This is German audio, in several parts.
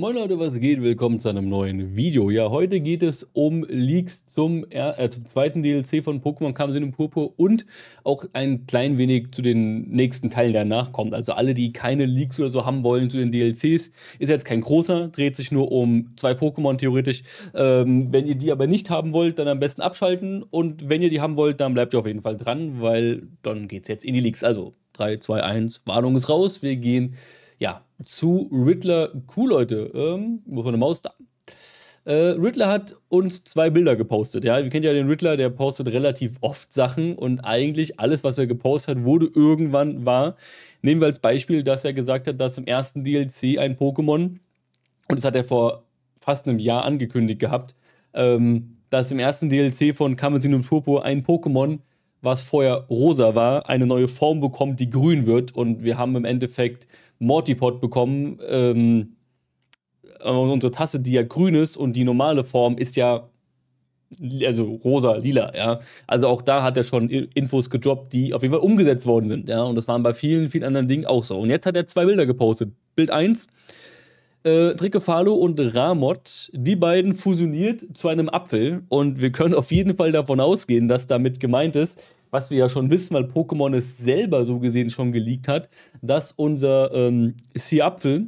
Moin Leute, was geht? Willkommen zu einem neuen Video. Ja, heute geht es um Leaks zum, äh, zum zweiten DLC von Pokémon Kamsin und Purpur und auch ein klein wenig zu den nächsten Teilen, der danach kommt. Also alle, die keine Leaks oder so haben wollen zu den DLCs, ist jetzt kein großer, dreht sich nur um zwei Pokémon theoretisch. Ähm, wenn ihr die aber nicht haben wollt, dann am besten abschalten und wenn ihr die haben wollt, dann bleibt ihr auf jeden Fall dran, weil dann geht es jetzt in die Leaks. Also 3, 2, 1, Warnung ist raus, wir gehen ja, zu Riddler. Cool, Leute. Ähm, muss man eine Maus da. Äh, Riddler hat uns zwei Bilder gepostet. Ja, wir kennen ja den Riddler, der postet relativ oft Sachen und eigentlich alles, was er gepostet hat, wurde irgendwann wahr. Nehmen wir als Beispiel, dass er gesagt hat, dass im ersten DLC ein Pokémon, und das hat er vor fast einem Jahr angekündigt gehabt, ähm, dass im ersten DLC von Kamezin und Purpur ein Pokémon, was vorher rosa war, eine neue Form bekommt, die grün wird. Und wir haben im Endeffekt Mortipod bekommen. Ähm, unsere Tasse, die ja grün ist und die normale Form ist ja also rosa, lila, ja. Also auch da hat er schon Infos gedroppt, die auf jeden Fall umgesetzt worden sind, ja. Und das waren bei vielen, vielen anderen Dingen auch so. Und jetzt hat er zwei Bilder gepostet. Bild 1, äh, Trickefalo und Ramot, die beiden fusioniert zu einem Apfel. Und wir können auf jeden Fall davon ausgehen, dass damit gemeint ist, was wir ja schon wissen, weil Pokémon es selber so gesehen schon geleakt hat, dass unser ähm, Sea-Apfel,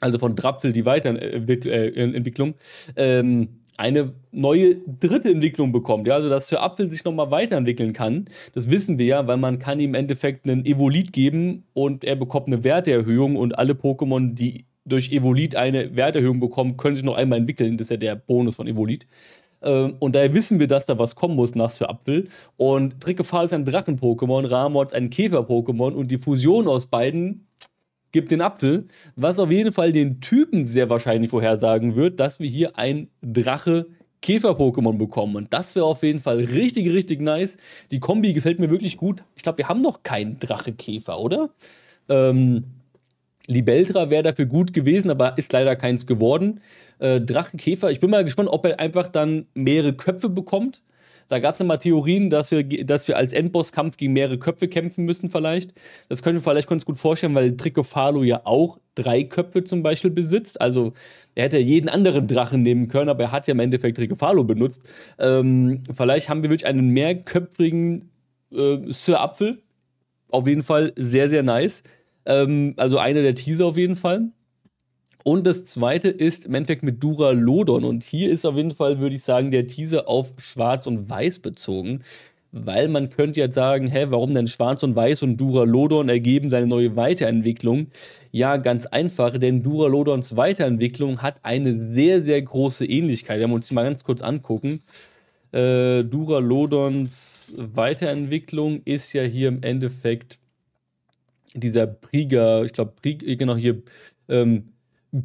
also von Drapfel die Weiterentwicklung, äh, ähm, eine neue dritte Entwicklung bekommt. Ja, also dass der Apfel sich nochmal weiterentwickeln kann. Das wissen wir ja, weil man kann ihm im Endeffekt einen Evolit geben und er bekommt eine Werteerhöhung und alle Pokémon, die durch Evolit eine Werterhöhung bekommen, können sich noch einmal entwickeln. Das ist ja der Bonus von Evolit. Ähm, und daher wissen wir, dass da was kommen muss nach für Apfel. Und Trickefal ist ein Drachen-Pokémon, Ramorz ein Käfer-Pokémon und die Fusion aus beiden gibt den Apfel, was auf jeden Fall den Typen sehr wahrscheinlich vorhersagen wird, dass wir hier ein Drache Käfer-Pokémon bekommen. Und das wäre auf jeden Fall richtig, richtig nice. Die Kombi gefällt mir wirklich gut. Ich glaube, wir haben noch keinen Drache-Käfer, oder? Ähm, Libeltra wäre dafür gut gewesen, aber ist leider keins geworden. Äh, Drachenkäfer, ich bin mal gespannt, ob er einfach dann mehrere Köpfe bekommt. Da gab es mal Theorien, dass wir, dass wir als Endbosskampf gegen mehrere Köpfe kämpfen müssen, vielleicht. Das können wir vielleicht ganz gut vorstellen, weil Tricofalo ja auch drei Köpfe zum Beispiel besitzt. Also er hätte jeden anderen Drachen nehmen können, aber er hat ja im Endeffekt Tricofalo benutzt. Ähm, vielleicht haben wir wirklich einen mehrköpfigen äh, Sir Apfel. Auf jeden Fall sehr, sehr nice. Ähm, also einer der Teaser auf jeden Fall. Und das zweite ist im Endeffekt mit Duralodon. Und hier ist auf jeden Fall, würde ich sagen, der Teaser auf Schwarz und Weiß bezogen. Weil man könnte jetzt sagen, hä, warum denn Schwarz und Weiß und Duralodon ergeben seine neue Weiterentwicklung? Ja, ganz einfach, denn Duralodons Weiterentwicklung hat eine sehr, sehr große Ähnlichkeit. Wir haben uns die mal ganz kurz angucken. Äh, Duralodons Weiterentwicklung ist ja hier im Endeffekt dieser Priga, ich glaube, genau hier, ähm,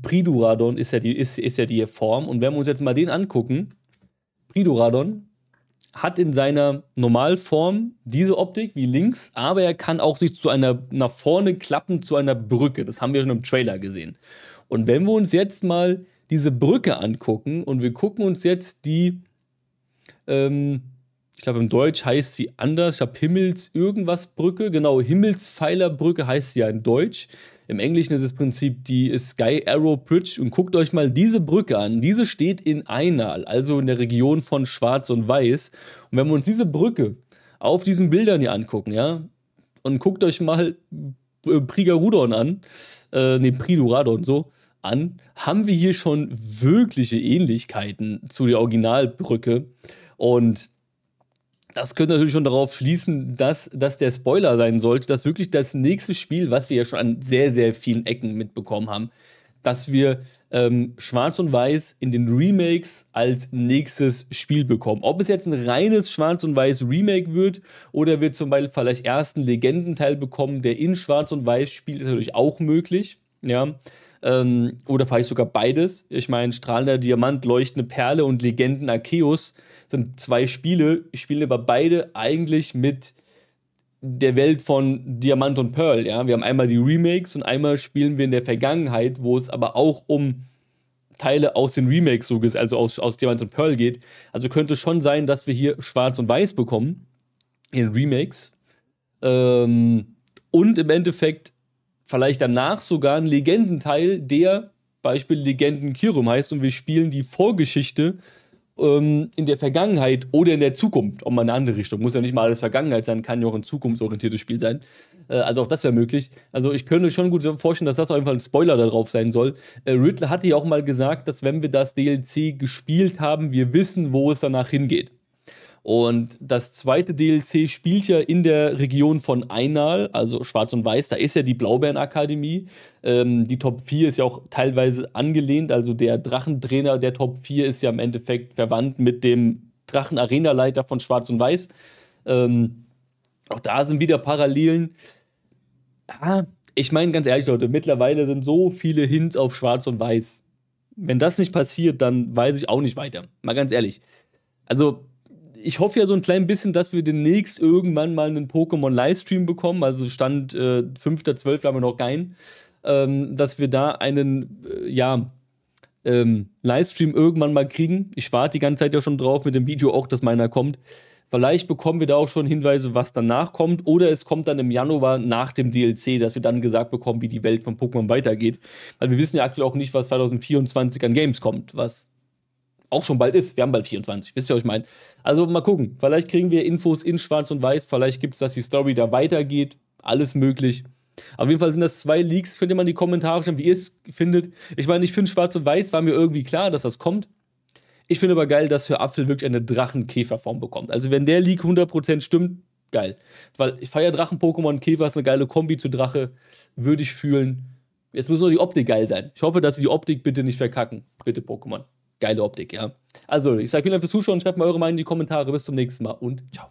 Priduradon ist ja, die, ist, ist ja die Form. Und wenn wir uns jetzt mal den angucken, Priduradon hat in seiner Normalform diese Optik wie links, aber er kann auch sich zu einer nach vorne klappen zu einer Brücke. Das haben wir schon im Trailer gesehen. Und wenn wir uns jetzt mal diese Brücke angucken und wir gucken uns jetzt die ähm, ich glaube im Deutsch heißt sie anders, ich habe Himmels irgendwas Brücke, genau, Himmelspfeilerbrücke heißt sie ja in Deutsch. Im Englischen ist das Prinzip die Sky Arrow Bridge und guckt euch mal diese Brücke an. Diese steht in Einal, also in der Region von Schwarz und Weiß. Und wenn wir uns diese Brücke auf diesen Bildern hier angucken, ja, und guckt euch mal äh, Prigarudon an, äh, ne, Priduradon so, an, haben wir hier schon wirkliche Ähnlichkeiten zu der Originalbrücke. Und das könnte natürlich schon darauf schließen, dass das der Spoiler sein sollte, dass wirklich das nächste Spiel, was wir ja schon an sehr, sehr vielen Ecken mitbekommen haben, dass wir ähm, Schwarz und Weiß in den Remakes als nächstes Spiel bekommen. Ob es jetzt ein reines Schwarz und Weiß Remake wird oder wir zum Beispiel vielleicht erst einen Legendenteil bekommen, der in Schwarz und Weiß spielt, ist natürlich auch möglich. Ja. Ähm, oder vielleicht sogar beides. Ich meine, strahlender Diamant, leuchtende Perle und Legenden Arceus sind zwei Spiele, spielen aber beide eigentlich mit der Welt von Diamant und Pearl. Ja? Wir haben einmal die Remakes und einmal spielen wir in der Vergangenheit, wo es aber auch um Teile aus den Remakes, so also aus, aus Diamant und Pearl geht. Also könnte schon sein, dass wir hier Schwarz und Weiß bekommen in Remakes. Ähm, und im Endeffekt vielleicht danach sogar ein Legendenteil, der Beispiel Legenden Kirum heißt und wir spielen die Vorgeschichte ähm, in der Vergangenheit oder in der Zukunft, auch mal eine andere Richtung. Muss ja nicht mal alles Vergangenheit sein, kann ja auch ein zukunftsorientiertes Spiel sein. Äh, also auch das wäre möglich. Also ich könnte schon gut vorstellen, dass das auf jeden Fall ein Spoiler darauf sein soll. Äh, Riddler hatte ja auch mal gesagt, dass wenn wir das DLC gespielt haben, wir wissen, wo es danach hingeht. Und das zweite DLC spielt ja in der Region von Einal, also Schwarz und Weiß. Da ist ja die Blaubeerenakademie. Ähm, die Top 4 ist ja auch teilweise angelehnt. Also der Drachentrainer der Top 4 ist ja im Endeffekt verwandt mit dem Drachen-Arena-Leiter von Schwarz und Weiß. Ähm, auch da sind wieder Parallelen. Ah, ich meine ganz ehrlich, Leute, mittlerweile sind so viele Hints auf Schwarz und Weiß. Wenn das nicht passiert, dann weiß ich auch nicht weiter. Mal ganz ehrlich. Also, ich hoffe ja so ein klein bisschen, dass wir demnächst irgendwann mal einen Pokémon-Livestream bekommen. Also Stand äh, 5.12. haben wir noch keinen. Ähm, dass wir da einen, äh, ja, ähm, Livestream irgendwann mal kriegen. Ich warte die ganze Zeit ja schon drauf mit dem Video auch, dass meiner kommt. Vielleicht bekommen wir da auch schon Hinweise, was danach kommt. Oder es kommt dann im Januar nach dem DLC, dass wir dann gesagt bekommen, wie die Welt von Pokémon weitergeht. Weil wir wissen ja aktuell auch nicht, was 2024 an Games kommt. Was auch schon bald ist. Wir haben bald 24, wisst ihr, was ich meine? Also mal gucken. Vielleicht kriegen wir Infos in Schwarz und Weiß. Vielleicht gibt es, dass die Story da weitergeht. Alles möglich. Auf jeden Fall sind das zwei Leaks. Könnt ihr mal in die Kommentare schreiben, wie ihr es findet. Ich meine, ich finde Schwarz und Weiß war mir irgendwie klar, dass das kommt. Ich finde aber geil, dass für Apfel wirklich eine Drachenkäferform bekommt. Also wenn der Leak 100% stimmt, geil. Weil ich feiere Drachen-Pokémon, Käfer ist eine geile Kombi zu Drache. Würde ich fühlen. Jetzt muss nur die Optik geil sein. Ich hoffe, dass sie die Optik bitte nicht verkacken. Bitte Pokémon geile Optik, ja. Also, ich sage vielen Dank fürs Zuschauen, schreibt mal eure Meinung in die Kommentare. Bis zum nächsten Mal und ciao.